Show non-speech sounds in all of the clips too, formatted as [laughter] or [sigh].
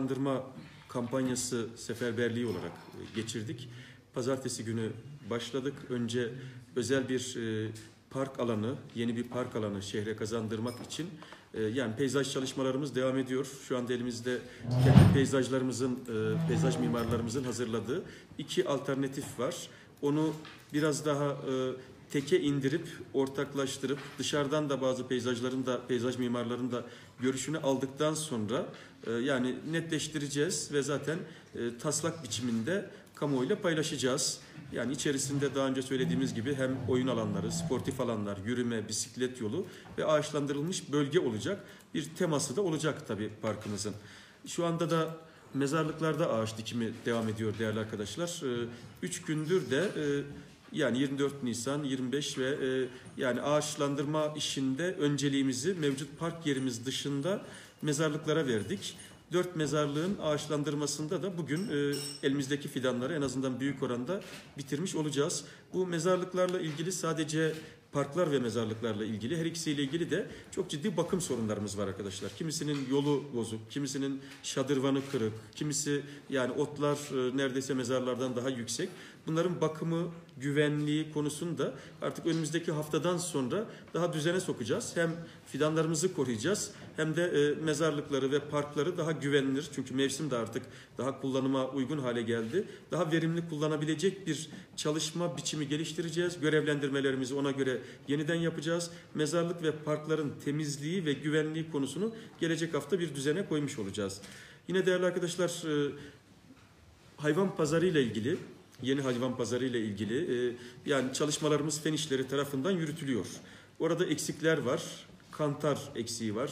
Kazandırma kampanyası seferberliği olarak e, geçirdik. Pazartesi günü başladık. Önce özel bir e, park alanı, yeni bir park alanı şehre kazandırmak için e, yani peyzaj çalışmalarımız devam ediyor. Şu anda elimizde kendi peyzajlarımızın, peyzaj mimarlarımızın hazırladığı iki alternatif var. Onu biraz daha teke indirip ortaklaştırıp dışarıdan da bazı peyzajların da peyzaj mimarların da görüşünü aldıktan sonra e, yani netleştireceğiz ve zaten e, taslak biçiminde kamuoyuyla paylaşacağız. Yani içerisinde daha önce söylediğimiz gibi hem oyun alanları, sportif alanlar, yürüme, bisiklet yolu ve ağaçlandırılmış bölge olacak. Bir teması da olacak tabii parkımızın. Şu anda da mezarlıklarda ağaç dikimi devam ediyor değerli arkadaşlar. 3 gündür de e, yani 24 Nisan, 25 ve e, yani ağaçlandırma işinde önceliğimizi mevcut park yerimiz dışında mezarlıklara verdik. Dört mezarlığın ağaçlandırmasında da bugün e, elimizdeki fidanları en azından büyük oranda bitirmiş olacağız. Bu mezarlıklarla ilgili sadece parklar ve mezarlıklarla ilgili her ikisiyle ilgili de çok ciddi bakım sorunlarımız var arkadaşlar. Kimisinin yolu bozuk, kimisinin şadırvanı kırık, kimisi yani otlar e, neredeyse mezarlardan daha yüksek. Bunların bakımı, güvenliği konusunda artık önümüzdeki haftadan sonra daha düzene sokacağız. Hem fidanlarımızı koruyacağız hem de e, mezarlıkları ve parkları daha güvenilir. Çünkü mevsim de artık daha kullanıma uygun hale geldi. Daha verimli kullanabilecek bir çalışma biçimi geliştireceğiz. Görevlendirmelerimizi ona göre yeniden yapacağız. Mezarlık ve parkların temizliği ve güvenliği konusunu gelecek hafta bir düzene koymuş olacağız. Yine değerli arkadaşlar e, hayvan pazarı ile ilgili yeni hayvan pazarı ile ilgili e, yani çalışmalarımız fen işleri tarafından yürütülüyor. Orada eksikler var. Kantar eksiği var.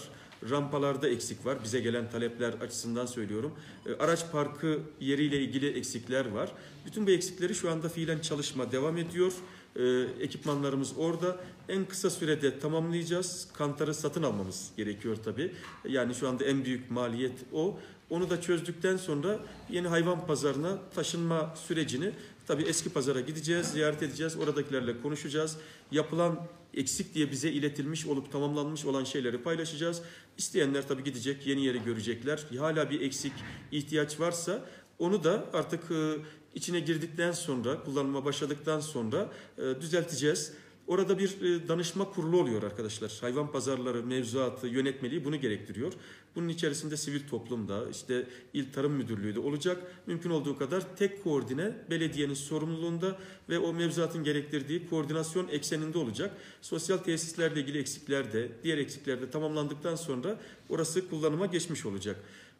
Rampalarda eksik var. Bize gelen talepler açısından söylüyorum. E, araç parkı yeriyle ilgili eksikler var. Bütün bu eksikleri şu anda fiilen çalışma devam ediyor. E, ekipmanlarımız orada. En kısa sürede tamamlayacağız. Kantarı satın almamız gerekiyor tabii. Yani şu anda en büyük maliyet o. Onu da çözdükten sonra yeni hayvan pazarına taşınma sürecini tabii eski pazara gideceğiz, ziyaret edeceğiz, oradakilerle konuşacağız. Yapılan eksik diye bize iletilmiş olup tamamlanmış olan şeyleri paylaşacağız. İsteyenler tabii gidecek, yeni yeri görecekler. Hala bir eksik ihtiyaç varsa onu da artık e, içine girdikten sonra, kullanıma başladıktan sonra e, düzelteceğiz. Orada bir e, danışma kurulu oluyor arkadaşlar. Hayvan pazarları, mevzuatı, yönetmeliği bunu gerektiriyor. Bunun içerisinde sivil toplumda, işte il tarım müdürlüğü de olacak. Mümkün olduğu kadar tek koordine belediyenin sorumluluğunda ve o mevzuatın gerektirdiği koordinasyon ekseninde olacak. Sosyal tesislerle ilgili eksikler de, diğer eksikler de tamamlandıktan sonra orası kullanıma geçmiş olacak.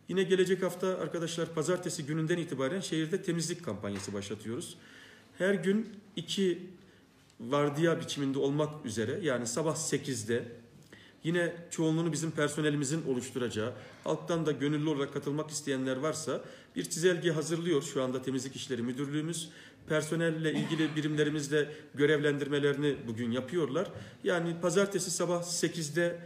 Yine gelecek hafta arkadaşlar pazartesi gününden itibaren şehirde temizlik kampanyası başlatıyoruz. Her gün iki vardiya biçiminde olmak üzere yani sabah 8'de yine çoğunluğunu bizim personelimizin oluşturacağı, halktan da gönüllü olarak katılmak isteyenler varsa bir çizelge hazırlıyor şu anda temizlik işleri müdürlüğümüz. Personelle ilgili birimlerimizle görevlendirmelerini bugün yapıyorlar. Yani pazartesi sabah 8'de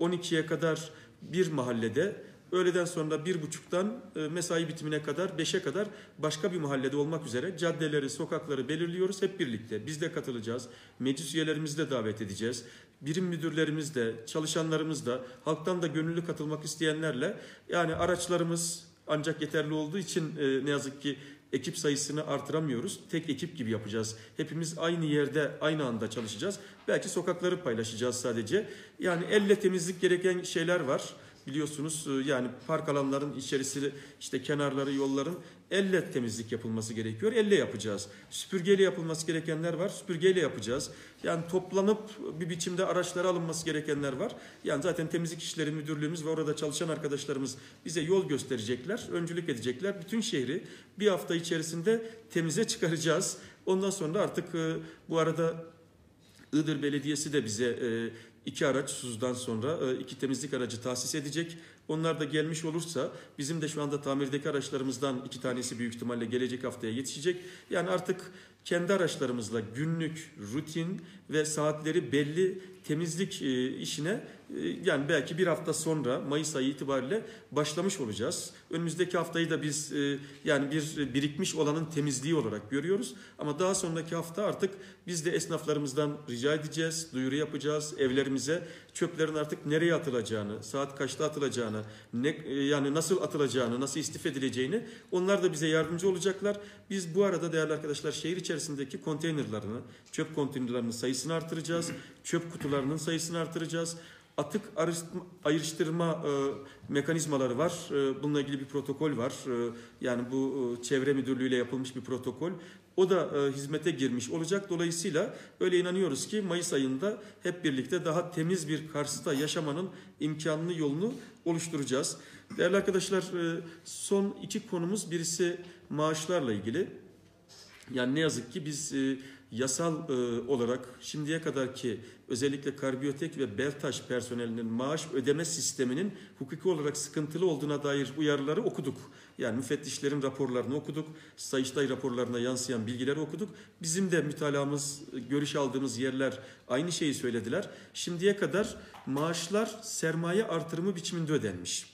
12'ye kadar bir mahallede Öğleden sonra bir buçuktan e, mesai bitimine kadar beşe kadar başka bir mahallede olmak üzere caddeleri, sokakları belirliyoruz hep birlikte. Biz de katılacağız. Meclis üyelerimizi de davet edeceğiz. Birim müdürlerimiz de, çalışanlarımız da, halktan da gönüllü katılmak isteyenlerle yani araçlarımız ancak yeterli olduğu için e, ne yazık ki ekip sayısını artıramıyoruz. Tek ekip gibi yapacağız. Hepimiz aynı yerde aynı anda çalışacağız. Belki sokakları paylaşacağız sadece. Yani elle temizlik gereken şeyler var biliyorsunuz e, yani park alanların içerisi işte kenarları yolların elle temizlik yapılması gerekiyor. Elle yapacağız. Süpürgeyle yapılması gerekenler var. Süpürgeyle yapacağız. Yani toplanıp bir biçimde araçlara alınması gerekenler var. Yani zaten temizlik işleri müdürlüğümüz ve orada çalışan arkadaşlarımız bize yol gösterecekler, öncülük edecekler. Bütün şehri bir hafta içerisinde temize çıkaracağız. Ondan sonra artık e, bu arada Iğdır Belediyesi de bize e, iki araç SUZ'dan sonra e, iki temizlik aracı tahsis edecek. Onlar da gelmiş olursa bizim de şu anda tamirdeki araçlarımızdan iki tanesi büyük ihtimalle gelecek haftaya yetişecek. Yani artık kendi araçlarımızla günlük, rutin ve saatleri belli temizlik e, işine yani belki bir hafta sonra Mayıs ayı itibariyle başlamış olacağız. Önümüzdeki haftayı da biz e, yani bir birikmiş olanın temizliği olarak görüyoruz. Ama daha sonraki hafta artık biz de esnaflarımızdan rica edeceğiz, duyuru yapacağız evlerimize çöplerin artık nereye atılacağını, saat kaçta atılacağını, ne, e, yani nasıl atılacağını, nasıl istif edileceğini onlar da bize yardımcı olacaklar. Biz bu arada değerli arkadaşlar şehir içerisindeki konteynerlarını, çöp konteynerlarının sayısını artıracağız, çöp kutularının sayısını artıracağız atık ayrıştırma e, mekanizmaları var. E, bununla ilgili bir protokol var. E, yani bu e, çevre müdürlüğü ile yapılmış bir protokol. O da hizmete girmiş olacak. Dolayısıyla öyle inanıyoruz ki Mayıs ayında hep birlikte daha temiz bir Kars'ta yaşamanın imkanını yolunu oluşturacağız. Değerli arkadaşlar son iki konumuz birisi maaşlarla ilgili. Yani ne yazık ki biz yasal e, olarak şimdiye kadar ki özellikle karbiyotek ve Beltaş personelinin maaş ödeme sisteminin hukuki olarak sıkıntılı olduğuna dair uyarıları okuduk. Yani müfettişlerin raporlarını okuduk, Sayıştay raporlarına yansıyan bilgileri okuduk. Bizim de mütalamız, görüş aldığımız yerler aynı şeyi söylediler. Şimdiye kadar maaşlar sermaye artırımı biçiminde ödenmiş.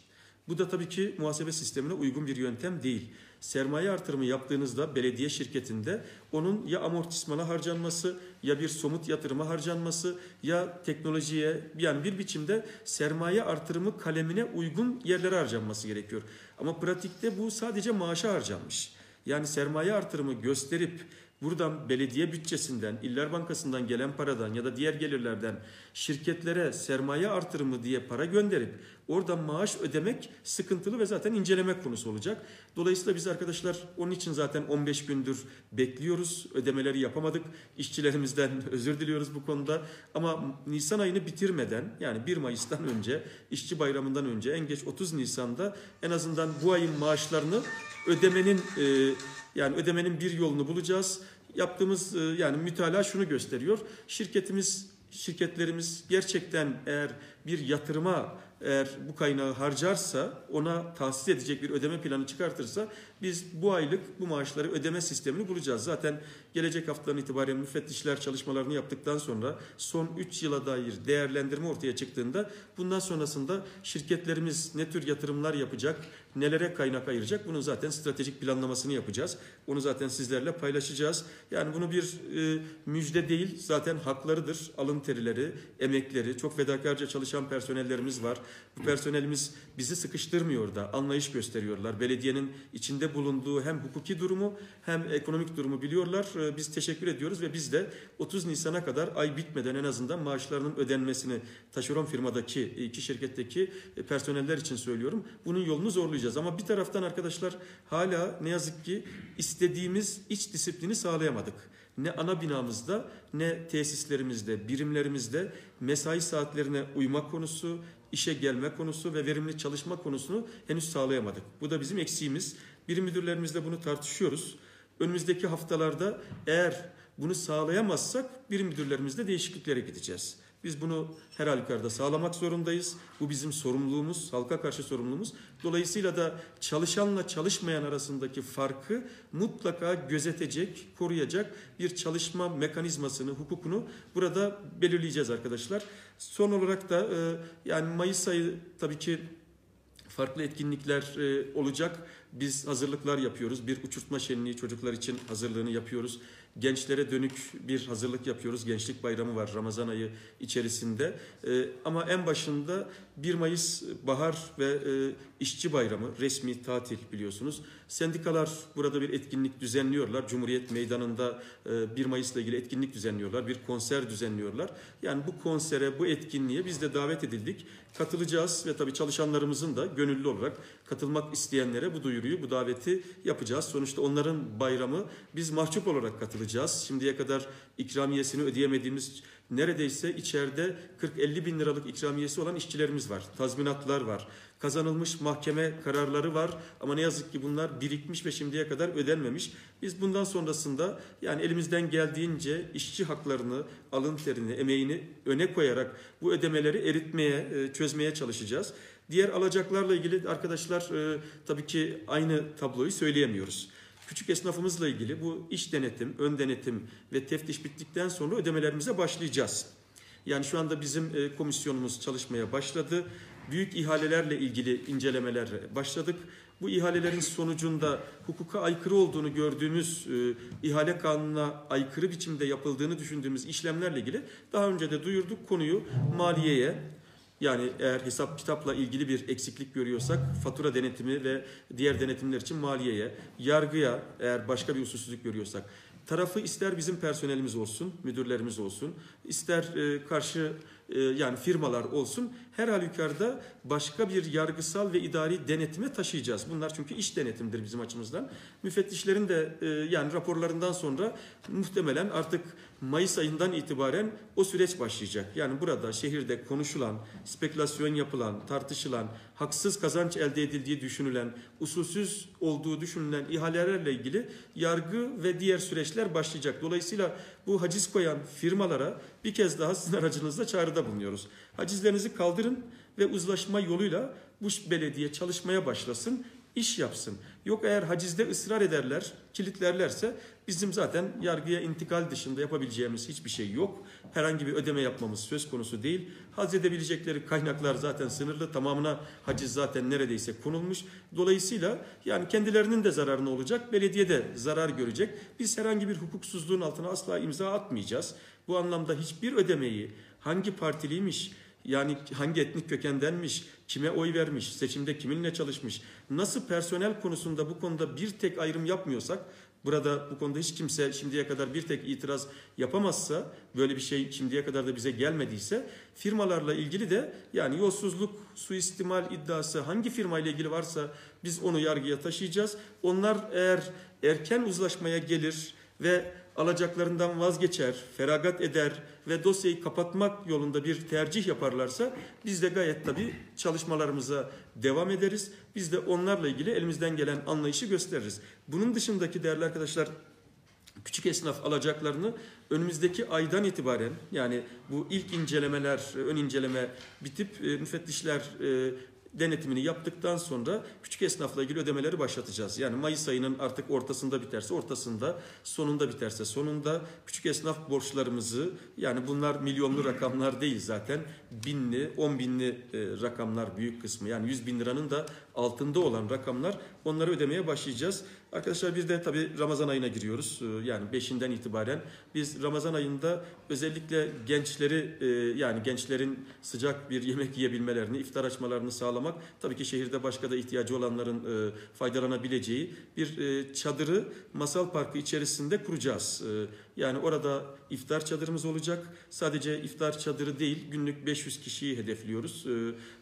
Bu da tabii ki muhasebe sistemine uygun bir yöntem değil sermaye artırımı yaptığınızda belediye şirketinde onun ya amortismana harcanması ya bir somut yatırıma harcanması ya teknolojiye yani bir biçimde sermaye artırımı kalemine uygun yerlere harcanması gerekiyor. Ama pratikte bu sadece maaşa harcanmış. Yani sermaye artırımı gösterip buradan belediye bütçesinden, İller Bankası'ndan gelen paradan ya da diğer gelirlerden şirketlere sermaye artırımı diye para gönderip oradan maaş ödemek sıkıntılı ve zaten inceleme konusu olacak. Dolayısıyla biz arkadaşlar onun için zaten 15 gündür bekliyoruz. Ödemeleri yapamadık. İşçilerimizden [laughs] özür diliyoruz bu konuda. Ama Nisan ayını bitirmeden yani 1 Mayıs'tan önce, işçi bayramından önce en geç 30 Nisan'da en azından bu ayın maaşlarını ödemenin e, yani ödemenin bir yolunu bulacağız. Yaptığımız e, yani mütalaa şunu gösteriyor. Şirketimiz şirketlerimiz gerçekten eğer bir yatırıma eğer bu kaynağı harcarsa ona tahsis edecek bir ödeme planı çıkartırsa biz bu aylık bu maaşları ödeme sistemini bulacağız. Zaten gelecek haftadan itibaren müfettişler çalışmalarını yaptıktan sonra son 3 yıla dair değerlendirme ortaya çıktığında bundan sonrasında şirketlerimiz ne tür yatırımlar yapacak, nelere kaynak ayıracak bunun zaten stratejik planlamasını yapacağız. Onu zaten sizlerle paylaşacağız. Yani bunu bir e, müjde değil zaten haklarıdır. Alın terileri, emekleri, çok fedakarca çalışan personellerimiz var. Bu personelimiz bizi sıkıştırmıyor da anlayış gösteriyorlar. Belediyenin içinde bulunduğu hem hukuki durumu hem ekonomik durumu biliyorlar. Ee, biz teşekkür ediyoruz ve biz de 30 Nisan'a kadar ay bitmeden en azından maaşlarının ödenmesini taşeron firmadaki iki şirketteki e, personeller için söylüyorum. Bunun yolunu zorlayacağız. Ama bir taraftan arkadaşlar hala ne yazık ki istediğimiz iç disiplini sağlayamadık ne ana binamızda ne tesislerimizde, birimlerimizde mesai saatlerine uymak konusu, işe gelme konusu ve verimli çalışma konusunu henüz sağlayamadık. Bu da bizim eksiğimiz. Birim müdürlerimizle bunu tartışıyoruz. Önümüzdeki haftalarda eğer bunu sağlayamazsak birim müdürlerimizle değişikliklere gideceğiz. Biz bunu her halükarda sağlamak zorundayız. Bu bizim sorumluluğumuz, halka karşı sorumluluğumuz. Dolayısıyla da çalışanla çalışmayan arasındaki farkı mutlaka gözetecek, koruyacak bir çalışma mekanizmasını, hukukunu burada belirleyeceğiz arkadaşlar. Son olarak da e, yani Mayıs ayı tabii ki farklı etkinlikler e, olacak. Biz hazırlıklar yapıyoruz. Bir uçurtma şenliği çocuklar için hazırlığını yapıyoruz. Gençlere dönük bir hazırlık yapıyoruz. Gençlik bayramı var Ramazan ayı içerisinde. E, ama en başında 1 Mayıs bahar ve e, işçi bayramı resmi tatil biliyorsunuz. Sendikalar burada bir etkinlik düzenliyorlar. Cumhuriyet Meydanı'nda e, 1 Mayıs'la ilgili etkinlik düzenliyorlar. Bir konser düzenliyorlar. Yani bu konsere, bu etkinliğe biz de davet edildik. Katılacağız ve tabii çalışanlarımızın da gönüllü olarak katılmak isteyenlere bu duyuruyu, bu daveti yapacağız. Sonuçta onların bayramı biz mahcup olarak katılacağız. Şimdiye kadar ikramiyesini ödeyemediğimiz neredeyse içeride 40-50 bin liralık ikramiyesi olan işçilerimiz var. Tazminatlar var. Kazanılmış mahkeme kararları var ama ne yazık ki bunlar birikmiş ve şimdiye kadar ödenmemiş. Biz bundan sonrasında yani elimizden geldiğince işçi haklarını, alın terini, emeğini öne koyarak bu ödemeleri eritmeye, e, çözmeye çalışacağız. Diğer alacaklarla ilgili arkadaşlar e, tabii ki aynı tabloyu söyleyemiyoruz. Küçük esnafımızla ilgili bu iş denetim, ön denetim ve teftiş bittikten sonra ödemelerimize başlayacağız. Yani şu anda bizim e, komisyonumuz çalışmaya başladı. Büyük ihalelerle ilgili incelemeler başladık. Bu ihalelerin sonucunda hukuka aykırı olduğunu gördüğümüz, e, ihale kanununa aykırı biçimde yapıldığını düşündüğümüz işlemlerle ilgili daha önce de duyurduk konuyu maliyeye, yani eğer hesap kitapla ilgili bir eksiklik görüyorsak fatura denetimi ve diğer denetimler için maliyeye, yargıya eğer başka bir usulsüzlük görüyorsak tarafı ister bizim personelimiz olsun, müdürlerimiz olsun, ister e, karşı e, yani firmalar olsun her halükarda başka bir yargısal ve idari denetime taşıyacağız. Bunlar çünkü iş denetimdir bizim açımızdan. Müfettişlerin de e, yani raporlarından sonra muhtemelen artık Mayıs ayından itibaren o süreç başlayacak. Yani burada şehirde konuşulan, spekülasyon yapılan, tartışılan, haksız kazanç elde edildiği düşünülen, usulsüz olduğu düşünülen ihalelerle ilgili yargı ve diğer süreçler başlayacak. Dolayısıyla bu haciz koyan firmalara bir kez daha sizin [laughs] aracınızda çağrıda bulunuyoruz. Hacizlerinizi kaldırın ve uzlaşma yoluyla bu belediye çalışmaya başlasın iş yapsın. Yok eğer hacizde ısrar ederler, kilitlerlerse bizim zaten yargıya intikal dışında yapabileceğimiz hiçbir şey yok. Herhangi bir ödeme yapmamız söz konusu değil. Haz edebilecekleri kaynaklar zaten sınırlı. Tamamına haciz zaten neredeyse konulmuş. Dolayısıyla yani kendilerinin de zararına olacak, belediye de zarar görecek. Biz herhangi bir hukuksuzluğun altına asla imza atmayacağız. Bu anlamda hiçbir ödemeyi hangi partiliymiş, yani hangi etnik kökendenmiş, kime oy vermiş, seçimde kiminle çalışmış, nasıl personel konusunda bu konuda bir tek ayrım yapmıyorsak, burada bu konuda hiç kimse şimdiye kadar bir tek itiraz yapamazsa, böyle bir şey şimdiye kadar da bize gelmediyse, firmalarla ilgili de yani yolsuzluk, suistimal iddiası hangi firmayla ilgili varsa biz onu yargıya taşıyacağız. Onlar eğer erken uzlaşmaya gelir ve alacaklarından vazgeçer, feragat eder ve dosyayı kapatmak yolunda bir tercih yaparlarsa biz de gayet tabii çalışmalarımıza devam ederiz. Biz de onlarla ilgili elimizden gelen anlayışı gösteririz. Bunun dışındaki değerli arkadaşlar küçük esnaf alacaklarını önümüzdeki aydan itibaren yani bu ilk incelemeler, ön inceleme bitip e, müfettişler e, denetimini yaptıktan sonra küçük esnafla ilgili ödemeleri başlatacağız. Yani Mayıs ayının artık ortasında biterse ortasında, sonunda biterse sonunda küçük esnaf borçlarımızı yani bunlar milyonlu rakamlar değil zaten binli, on binli e, rakamlar büyük kısmı yani yüz bin liranın da altında olan rakamlar onları ödemeye başlayacağız. Arkadaşlar bir de tabii Ramazan ayına giriyoruz. Ee, yani 5'inden itibaren biz Ramazan ayında özellikle gençleri e, yani gençlerin sıcak bir yemek yiyebilmelerini, iftar açmalarını sağlamak tabii ki şehirde başka da ihtiyacı olanların e, faydalanabileceği bir e, çadırı Masal Parkı içerisinde kuracağız. Yani orada iftar çadırımız olacak. Sadece iftar çadırı değil, günlük 500 kişiyi hedefliyoruz.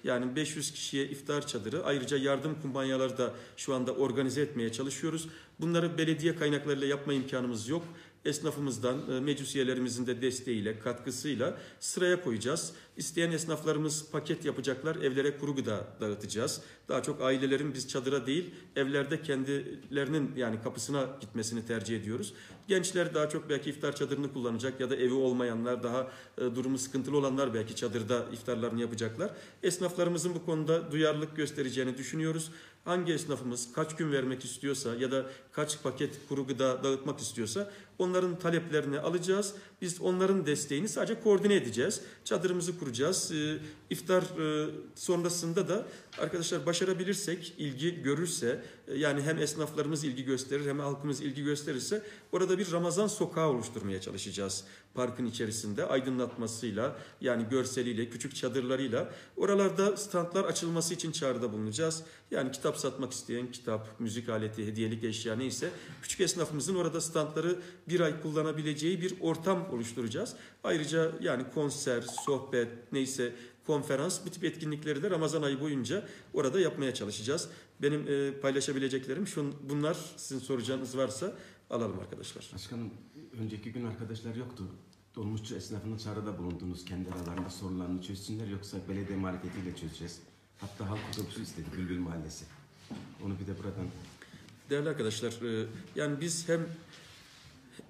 Yani 500 kişiye iftar çadırı, ayrıca yardım kumpanyaları da şu anda organize etmeye çalışıyoruz. Bunları belediye kaynaklarıyla yapma imkanımız yok esnafımızdan, e, meclis üyelerimizin de desteğiyle, katkısıyla sıraya koyacağız. İsteyen esnaflarımız paket yapacaklar, evlere kuru gıda dağıtacağız. Daha çok ailelerin biz çadıra değil, evlerde kendilerinin yani kapısına gitmesini tercih ediyoruz. Gençler daha çok belki iftar çadırını kullanacak ya da evi olmayanlar, daha e, durumu sıkıntılı olanlar belki çadırda iftarlarını yapacaklar. Esnaflarımızın bu konuda duyarlılık göstereceğini düşünüyoruz. Hangi esnafımız kaç gün vermek istiyorsa ya da kaç paket kuru gıda dağıtmak istiyorsa onların taleplerini alacağız. Biz onların desteğini sadece koordine edeceğiz. Çadırımızı kuracağız. Ee, iftar e, sonrasında da arkadaşlar başarabilirsek, ilgi görürse e, yani hem esnaflarımız ilgi gösterir hem halkımız ilgi gösterirse orada bir Ramazan sokağı oluşturmaya çalışacağız. Parkın içerisinde aydınlatmasıyla yani görseliyle, küçük çadırlarıyla oralarda standlar açılması için çağrıda bulunacağız. Yani kitap satmak isteyen kitap, müzik aleti, hediyelik eşya neyse küçük esnafımızın orada standları bir ay kullanabileceği bir ortam oluşturacağız. Ayrıca yani konser, sohbet neyse konferans bu tip etkinlikleri de Ramazan ayı boyunca orada yapmaya çalışacağız. Benim e, paylaşabileceklerim şun, bunlar sizin soracağınız varsa alalım arkadaşlar. Başkanım önceki gün arkadaşlar yoktu. Dolmuşçu esnafının çağrıda bulundunuz. Kendi aralarında sorularını çözsünler yoksa belediye marifetiyle çözeceğiz. Hatta halk otobüsü istedi Bülbül Mahallesi. Onu bir de buradan... Değerli arkadaşlar e, yani biz hem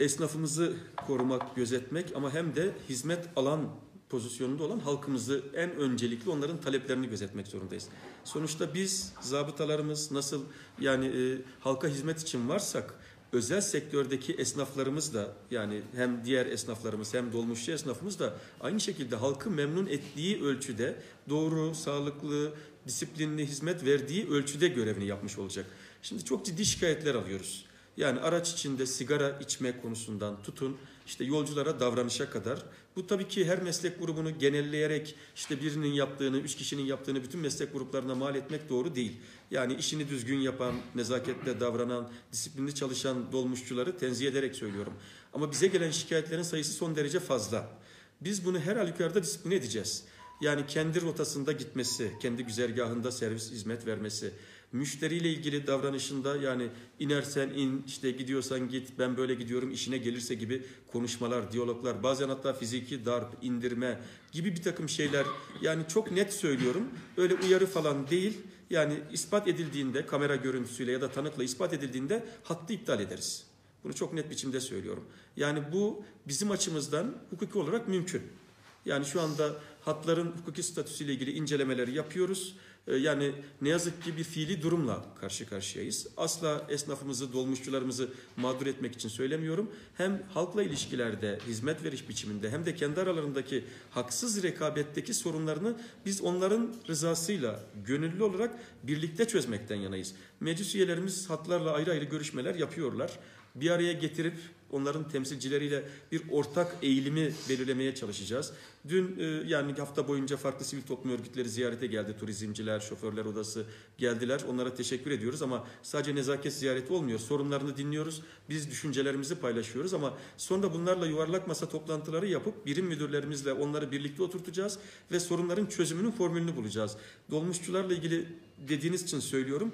esnafımızı korumak, gözetmek ama hem de hizmet alan pozisyonunda olan halkımızı en öncelikli onların taleplerini gözetmek zorundayız. Sonuçta biz zabıtalarımız nasıl yani e, halka hizmet için varsak özel sektördeki esnaflarımız da yani hem diğer esnaflarımız hem dolmuşçu esnafımız da aynı şekilde halkı memnun ettiği ölçüde doğru, sağlıklı, disiplinli hizmet verdiği ölçüde görevini yapmış olacak. Şimdi çok ciddi şikayetler alıyoruz. Yani araç içinde sigara içme konusundan tutun işte yolculara davranışa kadar. Bu tabii ki her meslek grubunu genelleyerek işte birinin yaptığını, üç kişinin yaptığını bütün meslek gruplarına mal etmek doğru değil. Yani işini düzgün yapan, nezaketle davranan, disiplinli çalışan dolmuşçuları tenzih ederek söylüyorum. Ama bize gelen şikayetlerin sayısı son derece fazla. Biz bunu her halükarda disipline edeceğiz. Yani kendi rotasında gitmesi, kendi güzergahında servis hizmet vermesi, müşteriyle ilgili davranışında yani inersen in, işte gidiyorsan git, ben böyle gidiyorum, işine gelirse gibi konuşmalar, diyaloglar, bazen hatta fiziki darp, indirme gibi bir takım şeyler. Yani çok net söylüyorum, öyle uyarı falan değil. Yani ispat edildiğinde, kamera görüntüsüyle ya da tanıkla ispat edildiğinde hattı iptal ederiz. Bunu çok net biçimde söylüyorum. Yani bu bizim açımızdan hukuki olarak mümkün. Yani şu anda hatların hukuki statüsüyle ilgili incelemeleri yapıyoruz. Ee, Yani ne yazık ki bir fiili durumla karşı karşıyayız. Asla esnafımızı, dolmuşçularımızı mağdur etmek için söylemiyorum. Hem halkla ilişkilerde, hizmet veriş biçiminde hem de kendi aralarındaki haksız rekabetteki sorunlarını biz onların rızasıyla gönüllü olarak birlikte çözmekten yanayız. Meclis üyelerimiz hatlarla ayrı ayrı görüşmeler yapıyorlar. Bir araya getirip onların temsilcileriyle bir ortak eğilimi belirlemeye çalışacağız. Dün e, yani hafta boyunca farklı sivil toplum örgütleri ziyarete geldi. Turizmciler, şoförler odası geldiler. Onlara teşekkür ediyoruz ama sadece nezaket ziyareti olmuyor. Sorunlarını dinliyoruz. Biz düşüncelerimizi paylaşıyoruz ama sonra bunlarla yuvarlak masa toplantıları yapıp birim müdürlerimizle onları birlikte oturtacağız ve sorunların çözümünün formülünü bulacağız. Dolmuşçularla ilgili dediğiniz için söylüyorum.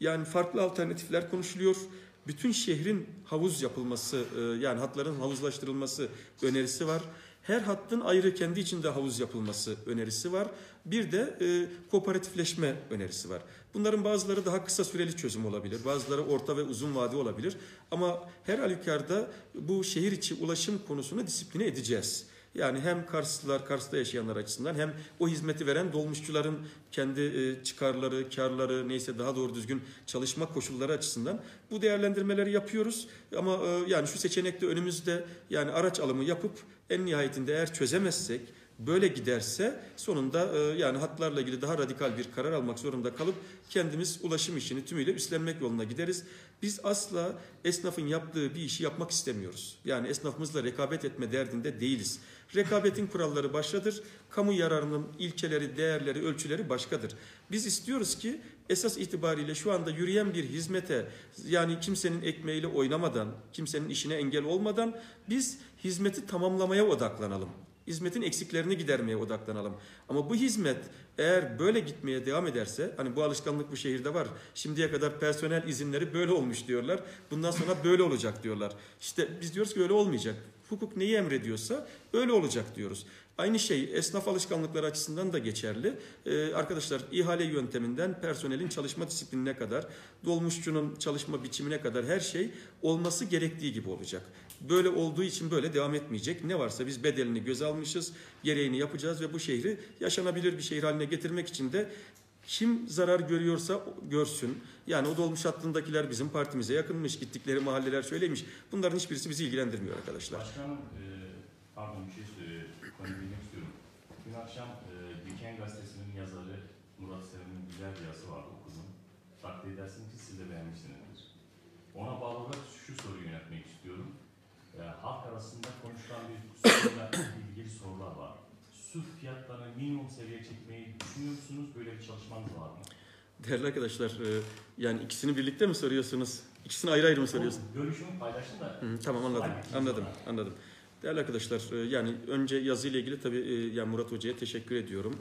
Yani farklı alternatifler konuşuluyor bütün şehrin havuz yapılması e, yani hatların havuzlaştırılması önerisi var. Her hattın ayrı kendi içinde havuz yapılması önerisi var. Bir de e, kooperatifleşme önerisi var. Bunların bazıları daha kısa süreli çözüm olabilir. Bazıları orta ve uzun vade olabilir. Ama her halükarda bu şehir içi ulaşım konusunu disipline edeceğiz. Yani hem Karslılar, Kars'ta yaşayanlar açısından hem o hizmeti veren dolmuşçuların kendi e, çıkarları, karları neyse daha doğru düzgün çalışma koşulları açısından bu değerlendirmeleri yapıyoruz. Ama e, yani şu seçenekte önümüzde yani araç alımı yapıp en nihayetinde eğer çözemezsek böyle giderse sonunda e, yani hatlarla ilgili daha radikal bir karar almak zorunda kalıp kendimiz ulaşım işini tümüyle üstlenmek yoluna gideriz. Biz asla esnafın yaptığı bir işi yapmak istemiyoruz. Yani esnafımızla rekabet etme derdinde değiliz. Rekabetin kuralları başkadır. Kamu yararının ilkeleri, değerleri, ölçüleri başkadır. Biz istiyoruz ki esas itibariyle şu anda yürüyen bir hizmete yani kimsenin ekmeğiyle oynamadan, kimsenin işine engel olmadan biz hizmeti tamamlamaya odaklanalım. Hizmetin eksiklerini gidermeye odaklanalım. Ama bu hizmet eğer böyle gitmeye devam ederse, hani bu alışkanlık bu şehirde var. Şimdiye kadar personel izinleri böyle olmuş diyorlar. Bundan sonra böyle olacak diyorlar. İşte biz diyoruz ki öyle olmayacak. Hukuk neyi emrediyorsa öyle olacak diyoruz. Aynı şey esnaf alışkanlıkları açısından da geçerli. Ee, arkadaşlar ihale yönteminden personelin çalışma disiplinine kadar, dolmuşçunun çalışma biçimine kadar her şey olması gerektiği gibi olacak. Böyle olduğu için böyle devam etmeyecek. Ne varsa biz bedelini göz almışız, gereğini yapacağız ve bu şehri yaşanabilir bir şehir haline getirmek için de kim zarar görüyorsa görsün. Yani o dolmuş hattındakiler bizim partimize yakınmış, gittikleri mahalleler şöyleymiş. Bunların hiçbirisi bizi ilgilendirmiyor arkadaşlar. Başkanım, e, pardon bir şey söyle, konuyu bilmek istiyorum. Dün akşam e, Diken Gazetesi'nin yazarı Murat Seven'in güzel bir yazısı vardı okudum. Takdir edersin ki siz de beğenmişsinizdir. Ona bağlı olarak şu soruyu yönetmek istiyorum. E, halk arasında konuşulan bir soruyla ilgili sorular var. Su fiyatlarını minimum seviyeye çekmeyi düşünüyor musunuz? Böyle bir çalışmanız var mı? Değerli arkadaşlar, e, yani ikisini birlikte mi soruyorsunuz? İkisini ayrı ayrı mı soruyorsunuz? O Görüşümü paylaşın da. Hı, tamam anladım, anladım, anladım. Değerli arkadaşlar, e, yani önce yazıyla ilgili tabii e, yani Murat Hoca'ya teşekkür ediyorum.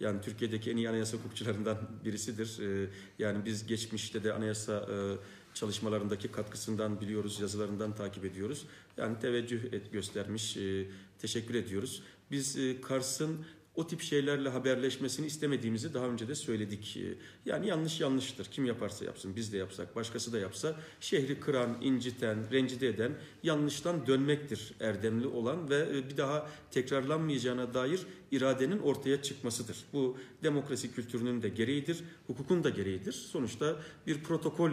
E, Yani Türkiye'deki en iyi anayasa hukukçularından [laughs] birisidir. Yani biz geçmişte de anayasa çalışmalarındaki katkısından biliyoruz, yazılarından takip ediyoruz. Yani teveccüh et, göstermiş, teşekkür ediyoruz. Biz Kars'ın o tip şeylerle haberleşmesini istemediğimizi daha önce de söyledik. E, Yani yanlış yanlıştır. Kim yaparsa yapsın, biz de yapsak, başkası da yapsa şehri kıran, inciten, rencide eden yanlıştan dönmektir erdemli olan ve e, bir daha tekrarlanmayacağına dair iradenin ortaya çıkmasıdır. Bu demokrasi kültürünün de gereğidir, hukukun da gereğidir. Sonuçta bir protokol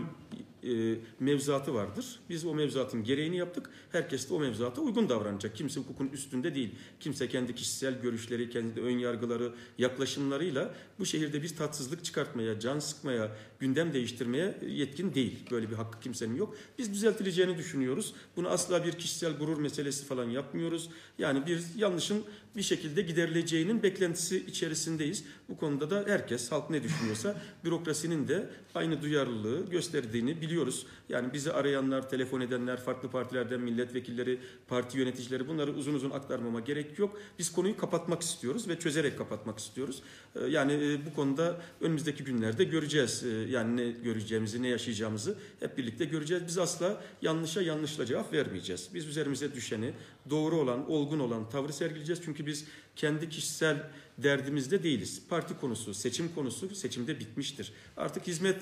e, mevzuatı vardır. Biz o mevzuatın gereğini yaptık. Herkes de o mevzuata uygun davranacak. Kimse hukukun üstünde değil. Kimse kendi kişisel görüşleri, kendi ön yargıları, yaklaşımlarıyla bu şehirde bir tatsızlık çıkartmaya, can sıkmaya, gündem değiştirmeye yetkin değil. Böyle bir hakkı kimsenin yok. Biz düzeltileceğini düşünüyoruz. Bunu asla bir kişisel gurur meselesi falan yapmıyoruz. Yani bir yanlışın bir şekilde giderileceğinin beklentisi içerisindeyiz. Bu konuda da herkes halk ne düşünüyorsa [laughs] bürokrasinin de aynı duyarlılığı gösterdiğini biliyoruz. Yani bizi arayanlar, telefon edenler, farklı partilerden milletvekilleri, parti yöneticileri bunları uzun uzun aktarmama gerek yok. Biz konuyu kapatmak istiyoruz ve çözerek kapatmak istiyoruz. Ee, Yani e, bu konuda önümüzdeki günlerde göreceğiz. Ee, Yani ne göreceğimizi, ne yaşayacağımızı hep birlikte göreceğiz. Biz asla yanlışa yanlışla cevap vermeyeceğiz. Biz üzerimize düşeni, doğru olan, olgun olan tavrı sergileyeceğiz. Çünkü biz kendi kişisel derdimizde değiliz. Parti konusu, seçim konusu seçimde bitmiştir. Artık hizmet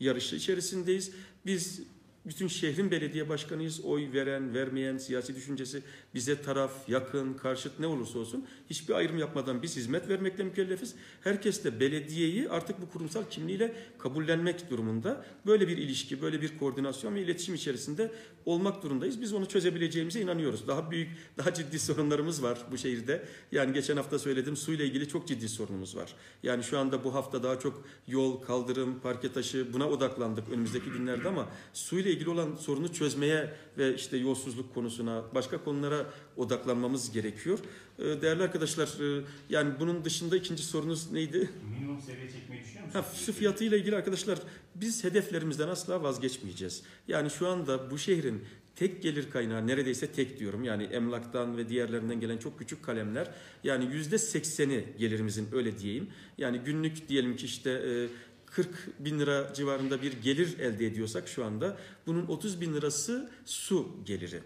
yarışı içerisindeyiz. Biz bütün şehrin belediye başkanıyız. Oy veren, vermeyen, siyasi düşüncesi bize taraf, yakın, karşıt ne olursa olsun hiçbir ayrım yapmadan biz hizmet vermekle mükellefiz. Herkes de belediyeyi artık bu kurumsal kimliğiyle kabullenmek durumunda. Böyle bir ilişki, böyle bir koordinasyon ve iletişim içerisinde olmak durumdayız. Biz onu çözebileceğimize inanıyoruz. Daha büyük, daha ciddi sorunlarımız var bu şehirde. Yani geçen hafta söyledim suyla ilgili çok ciddi sorunumuz var. Yani şu anda bu hafta daha çok yol, kaldırım, parke taşı buna odaklandık önümüzdeki günlerde ama suyla ilgili olan sorunu çözmeye ve işte yolsuzluk konusuna, başka konulara odaklanmamız gerekiyor. Ee, Değerli arkadaşlar, e, yani bunun dışında ikinci sorunuz neydi? Minimum seviye çekmeyi düşünüyor Ha, musunuz? su fiyatıyla ilgili arkadaşlar biz hedeflerimizden asla vazgeçmeyeceğiz. Yani şu anda bu şehrin tek gelir kaynağı neredeyse tek diyorum. Yani emlaktan ve diğerlerinden gelen çok küçük kalemler. Yani yüzde sekseni gelirimizin öyle diyeyim. Yani günlük diyelim ki işte e, 40 bin lira civarında bir gelir elde ediyorsak şu anda bunun 30 bin lirası su geliri.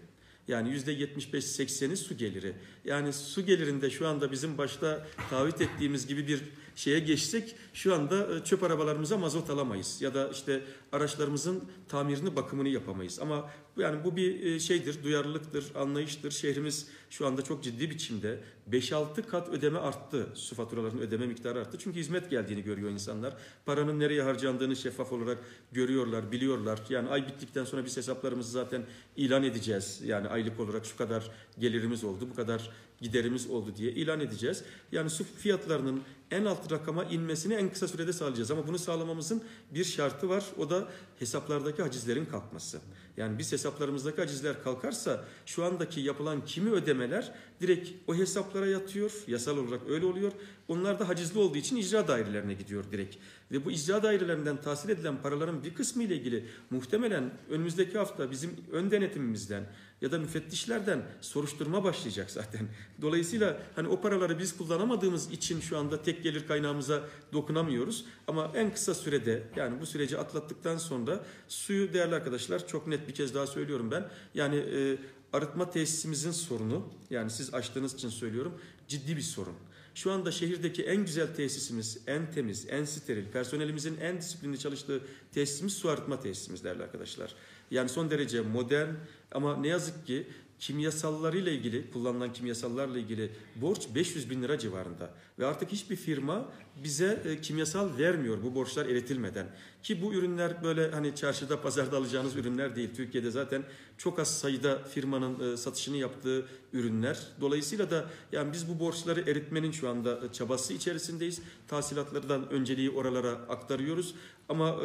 Yani yüzde 75-80'i su geliri. Yani su gelirinde şu anda bizim başta taahhüt ettiğimiz gibi bir şeye geçsek şu anda e, çöp arabalarımıza mazot alamayız. Ya da işte araçlarımızın tamirini bakımını yapamayız. Ama yani bu bir e, şeydir, duyarlılıktır, anlayıştır. Şehrimiz şu anda çok ciddi biçimde 5-6 kat ödeme arttı. Su faturalarının ödeme miktarı arttı. Çünkü hizmet geldiğini görüyor insanlar. Paranın nereye harcandığını şeffaf olarak görüyorlar, biliyorlar. Yani ay bittikten sonra biz hesaplarımızı zaten ilan edeceğiz. Yani aylık olarak şu kadar gelirimiz oldu, bu kadar giderimiz oldu diye ilan edeceğiz. Yani su fiyatlarının en alt rakama inmesini en kısa sürede sağlayacağız. Ama bunu sağlamamızın bir şartı var. O da hesaplardaki hacizlerin kalkması. Yani biz hesaplarımızdaki hacizler kalkarsa şu andaki yapılan kimi ödemeler direkt o hesaplara yatıyor. Yasal olarak öyle oluyor. Onlar da hacizli olduğu için icra dairelerine gidiyor direkt. Ve bu icra dairelerinden tahsil edilen paraların bir kısmı ile ilgili muhtemelen önümüzdeki hafta bizim ön denetimimizden ya da müfettişlerden soruşturma başlayacak zaten. Dolayısıyla hani o paraları biz kullanamadığımız için şu anda tek gelir kaynağımıza dokunamıyoruz. Ama en kısa sürede yani bu süreci atlattıktan sonra suyu değerli arkadaşlar çok net bir kez daha söylüyorum ben. Yani e, arıtma tesisimizin sorunu yani siz açtığınız için söylüyorum ciddi bir sorun. Şu anda şehirdeki en güzel tesisimiz, en temiz, en steril, personelimizin en disiplinli çalıştığı tesisimiz su arıtma tesisimiz değerli arkadaşlar. Yani son derece modern ama ne yazık ki kimyasallarıyla ilgili, kullanılan kimyasallarla ilgili borç 500 bin lira civarında. Ve artık hiçbir firma bize e, kimyasal vermiyor bu borçlar eritilmeden. Ki bu ürünler böyle hani çarşıda, pazarda alacağınız ürünler değil. Türkiye'de zaten çok az sayıda firmanın e, satışını yaptığı ürünler. Dolayısıyla da yani biz bu borçları eritmenin şu anda e, çabası içerisindeyiz. Tahsilatlardan önceliği oralara aktarıyoruz. Ama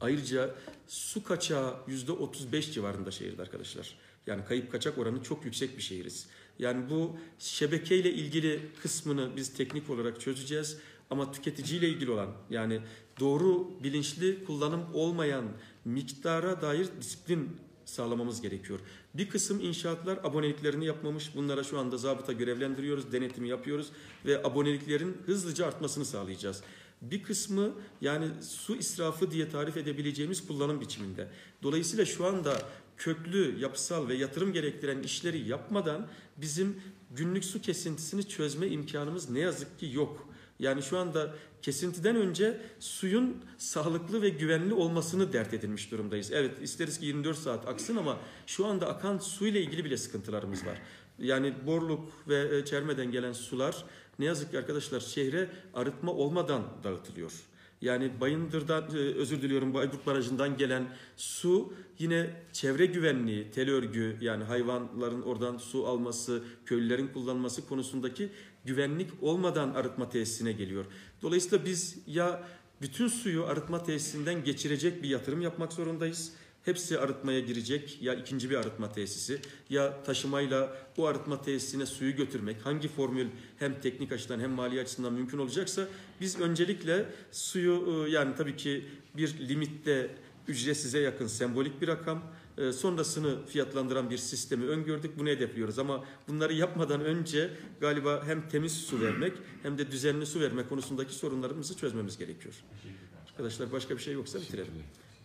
ayrıca su kaçağı yüzde 35 civarında şehirde arkadaşlar. Yani kayıp kaçak oranı çok yüksek bir şehiriz. Yani bu şebekeyle ilgili kısmını biz teknik olarak çözeceğiz. Ama tüketiciyle ilgili olan yani doğru bilinçli kullanım olmayan miktara dair disiplin sağlamamız gerekiyor. Bir kısım inşaatlar aboneliklerini yapmamış. Bunlara şu anda zabıta görevlendiriyoruz, denetimi yapıyoruz ve aboneliklerin hızlıca artmasını sağlayacağız. Bir kısmı yani su israfı diye tarif edebileceğimiz kullanım biçiminde. Dolayısıyla şu anda köklü, yapısal ve yatırım gerektiren işleri yapmadan bizim günlük su kesintisini çözme imkanımız ne yazık ki yok. Yani şu anda kesintiden önce suyun sağlıklı ve güvenli olmasını dert edilmiş durumdayız. Evet isteriz ki 24 saat aksın ama şu anda akan suyla ilgili bile sıkıntılarımız var. Yani borluk ve e, çermeden gelen sular ne yazık ki arkadaşlar şehre arıtma olmadan dağıtılıyor. Yani Bayındır'dan, e, özür diliyorum Bayburt Barajı'ndan gelen su yine çevre güvenliği, tel örgü yani hayvanların oradan su alması, köylülerin kullanması konusundaki güvenlik olmadan arıtma tesisine geliyor. Dolayısıyla biz ya bütün suyu arıtma tesisinden geçirecek bir yatırım yapmak zorundayız. Hepsi arıtmaya girecek. Ya ikinci bir arıtma tesisi ya taşımayla bu arıtma tesisine suyu götürmek hangi formül hem teknik açıdan hem mali açısından mümkün olacaksa biz öncelikle suyu e, yani tabii ki bir limitte ücretsize yakın sembolik bir rakam. E, sonrasını fiyatlandıran bir sistemi öngördük bunu hedefliyoruz. Ama bunları yapmadan önce galiba hem temiz su vermek hem de düzenli su verme konusundaki sorunlarımızı çözmemiz gerekiyor. Arkadaşlar başka bir şey yoksa bitirelim.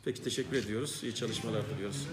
Peki teşekkür ediyoruz. İyi çalışmalar diliyoruz.